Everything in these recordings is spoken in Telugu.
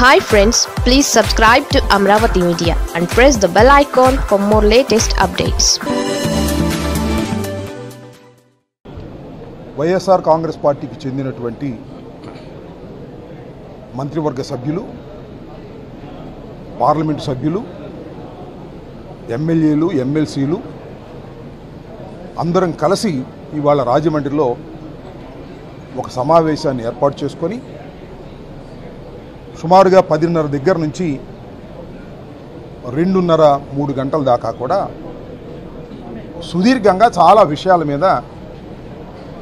Hi friends please subscribe to Amaravati media and press the bell icon for more latest updates YSR Congress పార్టీకి చెందినటువంటి మంత్రివర్గ సభ్యులు పార్లమెంటు సభ్యులు ఎమ్మెల్యేలు ఎమ్మెల్సీలు అందరం కలిసి ఇవాళ రాజమండ్రిలో ఒక సమావేశాన్ని ఏర్పాటు చేసుకొని సుమారుగా పదిన్నర దగ్గర నుంచి రెండున్నర మూడు గంటల దాకా కూడా సుదీర్ఘంగా చాలా విషయాల మీద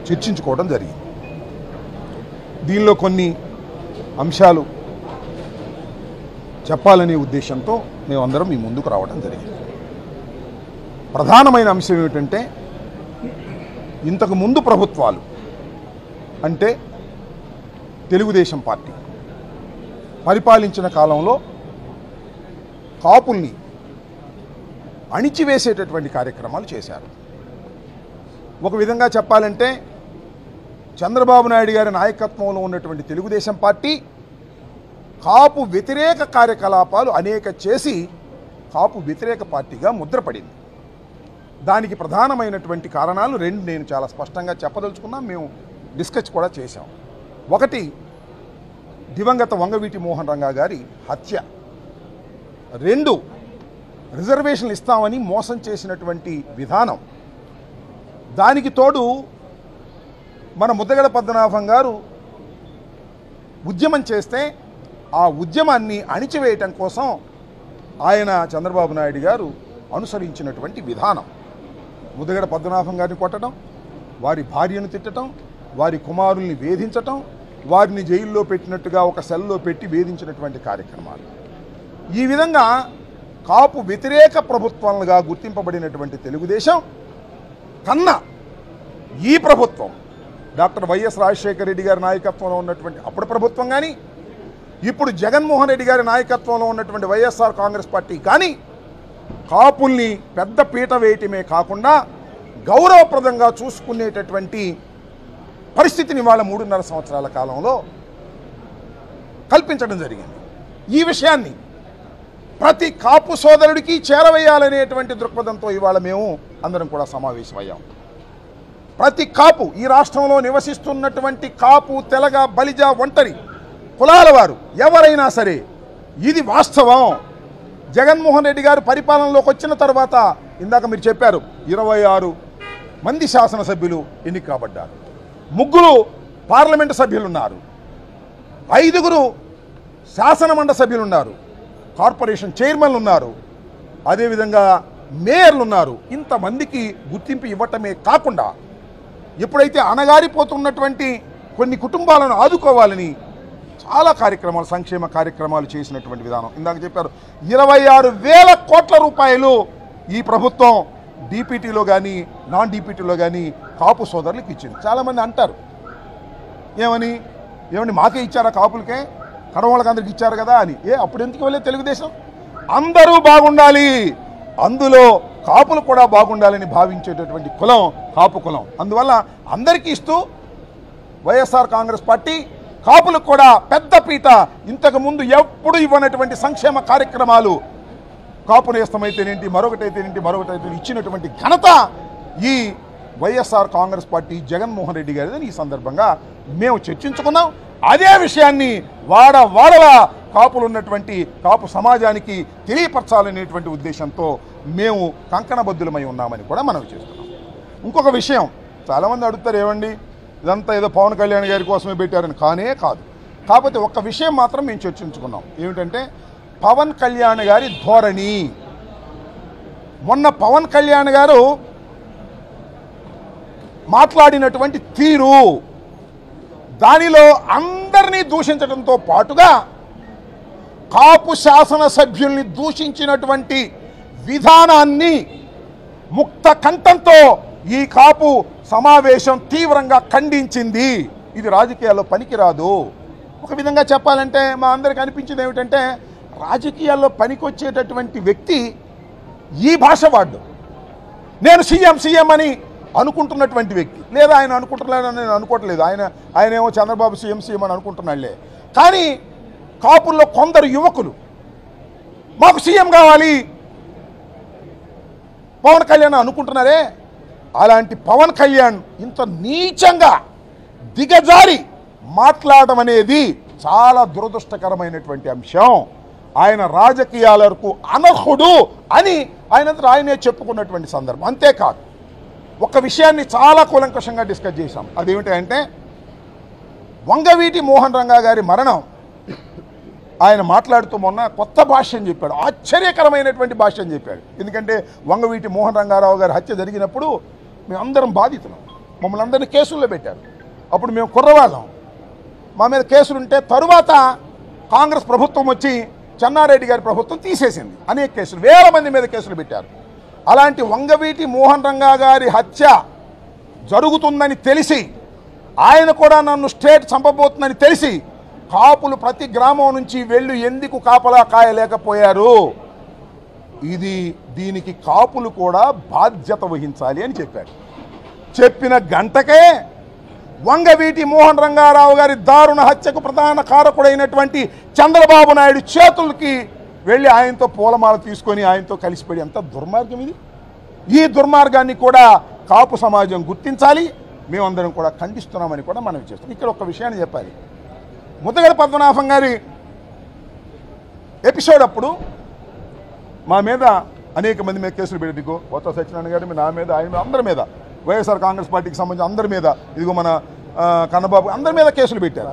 చర్చించుకోవడం జరిగింది. దీనిలో కొన్ని అంశాలు చెప్పాలనే ఉద్దేశంతో మేమందరం మీ ముందుకు రావడం జరిగింది. ప్రధానమైన అంశం ఏమిటంటే ఇంతకు ముందు ప్రభుత్వాలు అంటే తెలుగుదేశం పార్టీ పరిపాలించిన కాలంలో కాపుల్ని అణిచివేసేటటువంటి కార్యక్రమాలు చేశారు. ఒక విధంగా చెప్పాలంటే చంద్రబాబు నాయుడు గారి నాయకత్వంలో ఉన్నటువంటి తెలుగుదేశం పార్టీ కాపు వ్యతిరేక కార్యకలాపాలు అనేక చేసి కాపు వ్యతిరేక పార్టీగా ముద్రపడింది. దానికి ప్రధానమైనటువంటి కారణాలు రెండు నేను చాలా స్పష్టంగా చెప్పదలుచుకున్నా మేము డిస్కస్ కూడా చేశాం. ఒకటి దివంగత వంగవీటి మోహన్ రంగా గారి హత్య. రెండు రిజర్వేషన్లు ఇస్తామని మోసం చేసినటువంటి విధానం. దానికి తోడు మన ముద్దగడ పద్మనాభం గారు ఉద్యమం చేస్తే ఆ ఉద్యమాన్ని అణిచివేయటం కోసం ఆయన చంద్రబాబు నాయుడు గారు అనుసరించినటువంటి విధానం. ముద్దగడ పద్మనాభం గారిని కొట్టడం వారి భార్యను తిట్టడం వారి కుమారుల్ని వేధించటం వారిని జైల్లో పెట్టినట్టుగా ఒక సెల్లో పెట్టి వేధించినటువంటి కార్యక్రమాలు. ఈ విధంగా కాపు వ్యతిరేక ప్రభుత్వాలుగా గుర్తింపబడినటువంటి తెలుగుదేశం కన్నా ఈ ప్రభుత్వం డాక్టర్ వైఎస్ రాజశేఖర రెడ్డి గారి నాయకత్వంలో ఉన్నటువంటి అప్పుడు ప్రభుత్వం కానీ ఇప్పుడు జగన్మోహన్ రెడ్డి గారి నాయకత్వంలో ఉన్నటువంటి వైఎస్ఆర్ కాంగ్రెస్ పార్టీ కానీ కాపుల్ని పెద్ద పీట వేయటమే కాకుండా గౌరవప్రదంగా చూసుకునేటటువంటి పరిస్థితిని వాళ్ళ మూడున్నర సంవత్సరాల కాలంలో కల్పించడం జరిగింది. ఈ విషయాన్ని ప్రతి కాపు సోదరుడికి చేరవేయాలనేటువంటి దృక్పథంతో ఇవాళ మేము అందరం కూడా సమావేశమయ్యాం. ప్రతి కాపు ఈ రాష్ట్రంలో నివసిస్తున్నటువంటి కాపు తెలగ బలిజ ఒంటరి కులాల వారు ఎవరైనా సరే ఇది వాస్తవం. జగన్మోహన్ రెడ్డి గారు పరిపాలనలోకి వచ్చిన తర్వాత ఇందాక మీరు చెప్పారు ఇరవై ఆరు మంది శాసనసభ్యులు ఎన్నిక కాబడ్డారు. ముగ్గురు పార్లమెంటు సభ్యులున్నారు. ఐదుగురు శాసనమండ సభ్యులు ఉన్నారు కార్పొరేషన్ చైర్మన్లు ఉన్నారు అదేవిధంగా మేయర్లు ఉన్నారు ఇంతమందికి గుర్తింపు ఇవ్వటమే కాకుండా ఎప్పుడైతే అణగారిపోతున్నటువంటి కొన్ని కుటుంబాలను ఆదుకోవాలని చాలా కార్యక్రమాలు సంక్షేమ కార్యక్రమాలు చేసినటువంటి విధానం. ఇందాక చెప్పారు ఇరవై ఆరు వేల కోట్ల రూపాయలు ఈ ప్రభుత్వం డీపీటీలో కానీ నాన్ డీపీటీలో కానీ కాపు సోదరులకు ఇచ్చింది. చాలామంది అంటారు. ఏమని? ఏమని మాకే ఇచ్చారా కాపులకే? కడవాళ్ళకి అందరికి ఇచ్చారు కదా అని. ఏ అప్పుడు ఎందుకు వెళ్ళే తెలుగుదేశం? అందరూ బాగుండాలి. అందులో కాపులు కూడా బాగుండాలని భావించేటటువంటి కులం కాపు కులం. అందువల్ల అందరికీ ఇస్తూ వైఎస్ఆర్ కాంగ్రెస్ పార్టీ కాపులకు కూడా పెద్ద పీట ఇంతకుముందు ఎప్పుడు ఇవ్వనటువంటి సంక్షేమ కార్యక్రమాలు కాపు నేస్తమైతేనేంటి మరొకటైతేనేంటి మరొకటైతే ఇచ్చినటువంటి ఘనత ఈ వైఎస్ఆర్ కాంగ్రెస్ పార్టీ జగన్మోహన్ రెడ్డి గారిదని ఈ సందర్భంగా మేము చర్చించుకున్నాం. అదే విషయాన్ని వాడ వాడలా కాపులు ఉన్నటువంటి కాపు సమాజానికి తెలియపరచాలనేటువంటి ఉద్దేశంతో మేము కంకణబద్దులమై ఉన్నామని కూడా మనం చేస్తున్నాం. ఇంకొక విషయం చాలామంది అడుగుతారు ఏమండి ఇదంతా ఏదో పవన్ కళ్యాణ్ గారి కోసమే పెట్టారని. కానే కాదు. కాకపోతే ఒక్క విషయం మాత్రం మేము చర్చించుకున్నాం. ఏమిటంటే పవన్ కళ్యాణ్ గారి ధోరణి. మొన్న పవన్ కళ్యాణ్ గారు మాట్లాడినటువంటి తీరు దానిలో అందరినీ దూషించడంతో పాటుగా కాపు శాసనసభ్యుల్ని దూషించినటువంటి విధానాన్ని ముక్త కంఠంతో ఈ కాపు సమావేశం తీవ్రంగా ఖండించింది. ఇది రాజకీయాల్లో పనికిరాదు. ఒక విధంగా చెప్పాలంటే మా అందరికి అనిపించింది ఏమిటంటే రాజకీయాల్లో పనికొచ్చేటటువంటి వ్యక్తి ఈ భాష వాడు. నేను సీఎం సీఎం అని అనుకుంటున్నటువంటి వ్యక్తి. లేదా ఆయన అనుకుంటున్నాడని నేను అనుకోవట్లేదు. ఆయన ఆయన ఏమో చంద్రబాబు సీఎం సీఎం అని అనుకుంటున్నాడులే కానీ కాపుల్లో కొందరు యువకులు మాకు సీఎం కావాలి పవన్ కళ్యాణ్ అనుకుంటున్నారే? అలాంటి పవన్ కళ్యాణ్ ఇంత నీచంగా దిగజారి మాట్లాడడం అనేది చాలా దురదృష్టకరమైనటువంటి అంశం. ఆయన రాజకీయాలకు అనర్హుడు అని ఆయన ఆయనే చెప్పుకున్నటువంటి సందర్భం. అంతేకాదు ఒక విషయాన్ని చాలా కూలంకషంగా డిస్కస్ చేశాం. అదేమిటంటే వంగవీటి మోహన్ రంగా గారి మరణం ఆయన మాట్లాడుతూ మొన్న కొత్త భాష్యం చెప్పాడు. ఆశ్చర్యకరమైనటువంటి భాష్యం చెప్పాడు. ఎందుకంటే వంగవీటి మోహన్ రంగారావు గారి హత్య జరిగినప్పుడు మేము అందరం బాధితులం. మమ్మల్ని అందరినీ కేసుల్లో పెట్టారు. అప్పుడు మేము కుర్రవాళ్ళం. మా మీద కేసులుంటే తరువాత కాంగ్రెస్ ప్రభుత్వం వచ్చి చెన్నారెడ్డి గారి ప్రభుత్వం తీసేసింది. అనేక కేసులు వేల మంది మీద కేసులు పెట్టారు. అలాంటి వంగవీటి మోహన్ రంగా గారి హత్య జరుగుతుందని తెలిసి ఆయన కూడా నన్ను స్టేట్ చంపబోతుందని తెలిసి కాపులు ప్రతి గ్రామం నుంచి వెళ్ళి ఎందుకు కాపలా కాయలేకపోయారు? ఇది దీనికి కాపులు కూడా బాధ్యత వహించాలి అని చెప్పాడు చెప్పిన గంటకే వంగవీటి మోహన్ రంగారావు గారి దారుణ హత్యకు ప్రధాన కారకుడైనటువంటి చంద్రబాబు నాయుడు చేతులకి వెళ్ళి ఆయనతో పూలమాల తీసుకొని ఆయనతో కలిసిపోయి ఎంత దుర్మార్గం ఇది? ఈ దుర్మార్గాన్ని కూడా కాపు సమాజం గుర్తించాలి మేమందరం కూడా ఖండిస్తున్నామని కూడా మనం చేస్తాం ఇక్కడ ఒక విషయాన్ని చెప్పాలి. ముద్దగడ పద్మనాభం గారి ఎపిసోడ్ అప్పుడు మా మీద అనేక మంది మీద కేసులు పెట్టుకో కొత్త సత్యనారాయణ గారి నా మీద ఆయన అందరి మీద వైఎస్ఆర్ కాంగ్రెస్ పార్టీకి సంబంధించి అందరి మీద ఇదిగో మన కన్నబాబు అందరి మీద కేసులు పెట్టారు.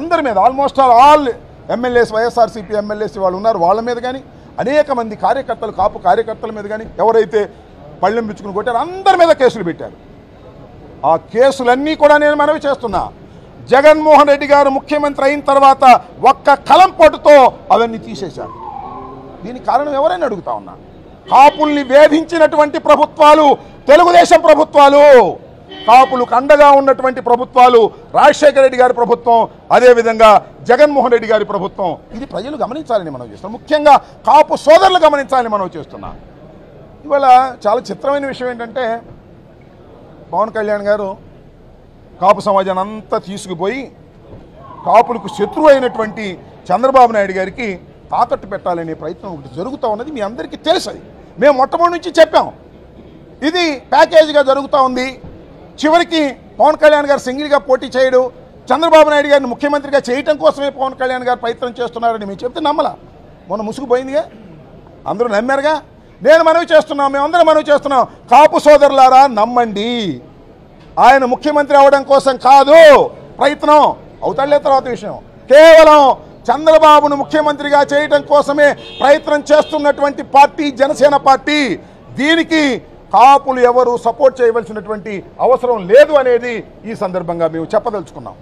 అందరి మీద almost all all MLAs YSRCP MLAs వాళ్ళు ఉన్నారు వాళ్ళ మీద కానీ అనేక మంది కార్యకర్తలు కాపు కార్యకర్తల మీద కానీ ఎవరైతే పళ్ళెం పిచ్చుకుని కొట్టారో అందరి మీద కేసులు పెట్టారు. ఆ కేసులన్నీ కూడా నేను మనవి చేస్తున్నా. జగన్మోహన్ రెడ్డి గారు ముఖ్యమంత్రి అయిన తర్వాత ఒక్క కలం పట్టుతో అవన్నీ తీసేశారు. దీనికి కారణం ఎవరైనా అడుగుతా ఉన్నా. కాపుల్ని వేధించినటువంటి ప్రభుత్వాలు తెలుగుదేశం ప్రభుత్వాలు కాపులకు అండగా ఉన్నటువంటి ప్రభుత్వాలు రాజశేఖర రెడ్డి గారి ప్రభుత్వం అదేవిధంగా జగన్మోహన్ రెడ్డి గారి ప్రభుత్వం. ఇది ప్రజలు గమనించాలని మనం చేస్తున్నాం. ముఖ్యంగా కాపు సోదరులు గమనించాలని మనం చేస్తున్నాం. ఇవాళ చాలా చిత్రమైన విషయం ఏంటంటే పవన్ కళ్యాణ్ గారు కాపు సమాజాన్ని అంతా తీసుకుపోయి కాపులకు శత్రువు అయినటువంటి చంద్రబాబు నాయుడు గారికి తాకట్టు పెట్టాలనే ప్రయత్నం ఒకటి జరుగుతూ ఉన్నది మీ అందరికీ తెలుసు అది మేము మొట్టమొదటి నుంచి చెప్పాం. ఇది ప్యాకేజీగా జరుగుతూ ఉంది. చివరికి పవన్ కళ్యాణ్ గారు సింగిల్గా పోటీ చేయడు. చంద్రబాబు నాయుడు గారిని ముఖ్యమంత్రిగా చేయటం కోసమే పవన్ కళ్యాణ్ గారు ప్రయత్నం చేస్తున్నారని మేము చెప్తే నమ్మలా. మొన్న ముసుగుపోయిందిగా? అందరూ నమ్మారుగా? నేను మనవి చేస్తున్నాం మేమందరం మనవి చేస్తున్నాం. కాపు సోదరులారా నమ్మండి. ఆయన ముఖ్యమంత్రి అవడం కోసం కాదు ప్రయత్నం. అవుతాడులే తర్వాత విషయం. కేవలం చంద్రబాబును ముఖ్యమంత్రిగా చేయటం కోసమే ప్రయత్నం చేస్తున్నటువంటి పార్టీ జనసేన పార్టీ దీనికి కాపులు ఎవరు సపోర్ట్ చేయవలసినటువంటి అవసరం లేదు అనేది ఈ సందర్భంగా మేము చెప్పదలుచుకున్నాం.